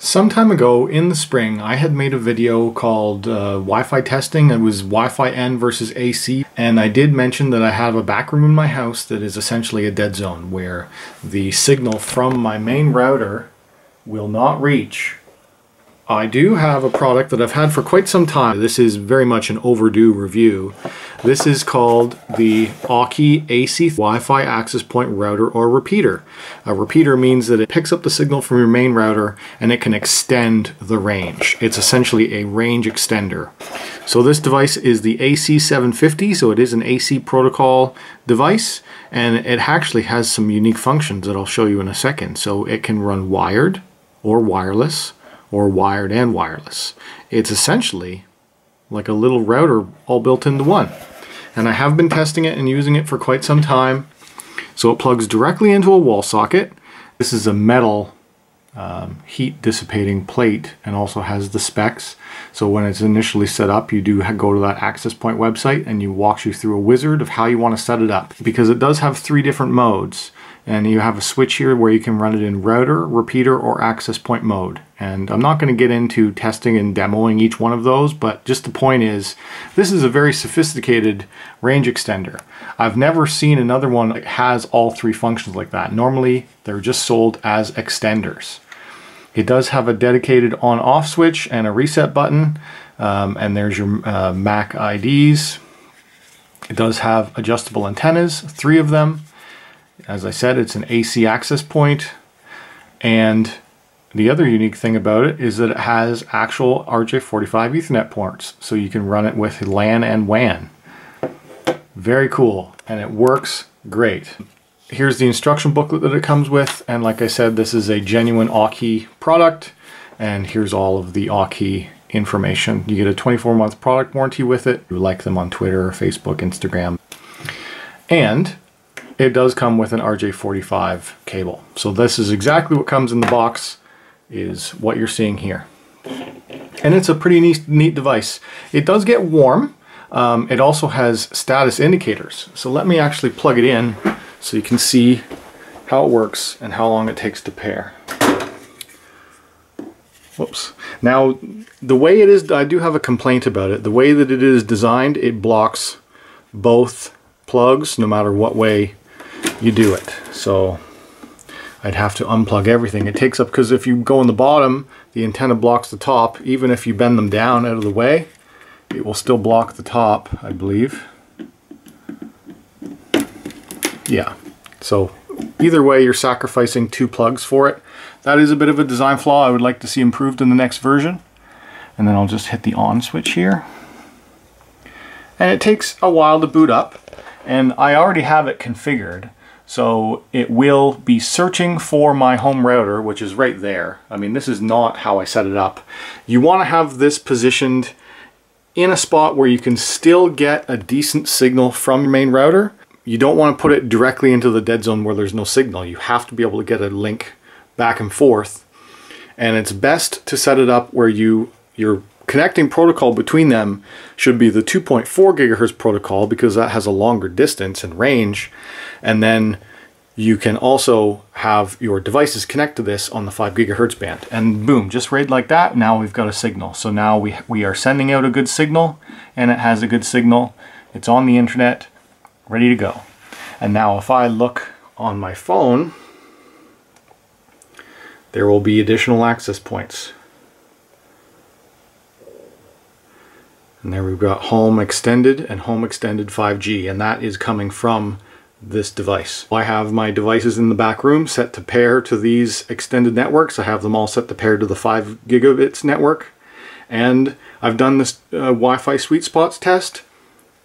Some time ago in the spring, I had made a video called uh, Wi-Fi testing. It was Wi-Fi N versus AC, and I did mention that I have a back room in my house that is essentially a dead zone where the signal from my main router will not reach I do have a product that I've had for quite some time. This is very much an overdue review. This is called the Aukey AC Wi-Fi Access Point Router or Repeater. A repeater means that it picks up the signal from your main router and it can extend the range. It's essentially a range extender. So this device is the AC750, so it is an AC protocol device and it actually has some unique functions that I'll show you in a second. So it can run wired or wireless or wired and wireless. It's essentially like a little router all built into one. And I have been testing it and using it for quite some time. So it plugs directly into a wall socket. This is a metal um, heat dissipating plate and also has the specs. So when it's initially set up, you do go to that access point website and you walks you through a wizard of how you want to set it up. Because it does have three different modes and you have a switch here where you can run it in router, repeater, or access point mode. And I'm not going to get into testing and demoing each one of those, but just the point is, this is a very sophisticated range extender. I've never seen another one that has all three functions like that. Normally, they're just sold as extenders. It does have a dedicated on-off switch and a reset button, um, and there's your uh, MAC IDs. It does have adjustable antennas, three of them. As I said, it's an AC access point, and the other unique thing about it is that it has actual RJ45 Ethernet ports, so you can run it with LAN and WAN. Very cool, and it works great. Here's the instruction booklet that it comes with, and like I said, this is a genuine Aukey product, and here's all of the Aukey information. You get a 24 month product warranty with it. You like them on Twitter, Facebook, Instagram. And it does come with an RJ45 cable. So this is exactly what comes in the box is what you're seeing here. And it's a pretty neat, neat device. It does get warm. Um, it also has status indicators. So let me actually plug it in so you can see how it works and how long it takes to pair. Whoops. Now, the way it is, I do have a complaint about it. The way that it is designed, it blocks both plugs no matter what way you do it. So I'd have to unplug everything. It takes up, because if you go in the bottom, the antenna blocks the top. Even if you bend them down out of the way, it will still block the top, I believe. Yeah, so either way, you're sacrificing two plugs for it. That is a bit of a design flaw I would like to see improved in the next version. And then I'll just hit the on switch here. And it takes a while to boot up. And I already have it configured. So it will be searching for my home router, which is right there. I mean, this is not how I set it up. You want to have this positioned in a spot where you can still get a decent signal from your main router. You don't want to put it directly into the dead zone where there's no signal. You have to be able to get a link back and forth. And it's best to set it up where you your connecting protocol between them should be the 2.4 gigahertz protocol because that has a longer distance and range and then you can also have your devices connect to this on the 5 gigahertz band. And boom, just right like that, now we've got a signal. So now we, we are sending out a good signal, and it has a good signal. It's on the internet, ready to go. And now if I look on my phone, there will be additional access points. And there we've got home extended and home extended 5G, and that is coming from this device. I have my devices in the back room set to pair to these extended networks. I have them all set to pair to the 5 gigabits network. And I've done this uh, Wi-Fi sweet spots test.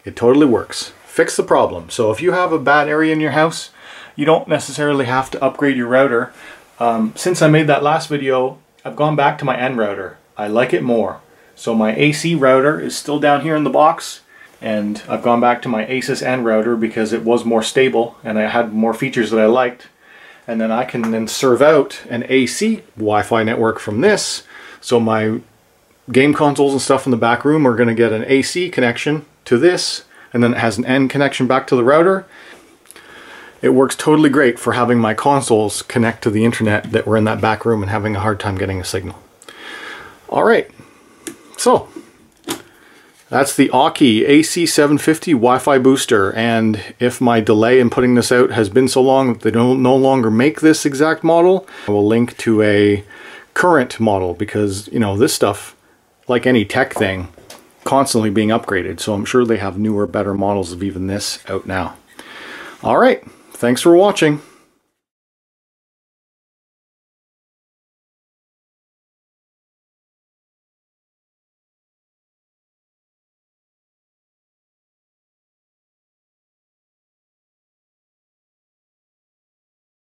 It totally works. Fix the problem. So if you have a bad area in your house, you don't necessarily have to upgrade your router. Um, since I made that last video, I've gone back to my N router. I like it more. So my AC router is still down here in the box and I've gone back to my Asus N router because it was more stable and I had more features that I liked. And then I can then serve out an AC Wi-Fi network from this. So my game consoles and stuff in the back room are going to get an AC connection to this and then it has an N connection back to the router. It works totally great for having my consoles connect to the internet that were in that back room and having a hard time getting a signal. All right, so that's the Aukey AC750 Wi-Fi booster. And if my delay in putting this out has been so long that they don't no longer make this exact model, I will link to a current model because, you know, this stuff, like any tech thing, constantly being upgraded. So I'm sure they have newer, better models of even this out now. All right. Thanks for watching.